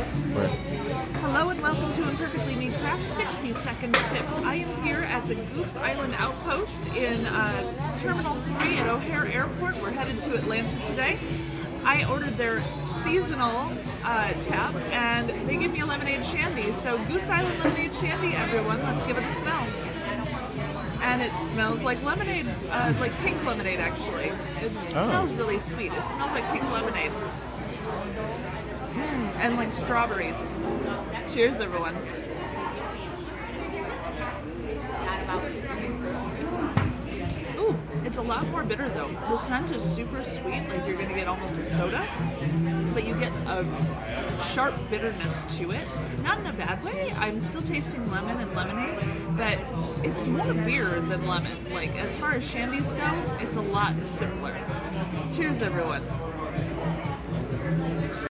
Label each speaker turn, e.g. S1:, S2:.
S1: Right.
S2: Hello and welcome to Imperfectly Me Craft 60 Second Sips. I am here at the Goose Island Outpost in uh, Terminal 3 at O'Hare Airport. We're headed to Atlanta today. I ordered their seasonal uh, tap and they gave me a lemonade shandy. So Goose Island lemonade shandy, everyone. Let's give it a smell. And it smells like lemonade, uh, like pink lemonade actually. It
S1: Oh.
S2: smells really sweet. It smells like pink lemonade. And like strawberries. Cheers, everyone. Ooh, it's a lot more bitter though. The scent is super sweet, like you're gonna get almost a soda, but you get a sharp bitterness to it. Not in a bad way. I'm still tasting lemon and lemonade, but it's more beer than lemon. Like as far as shandies go, it's a lot simpler. Cheers, everyone.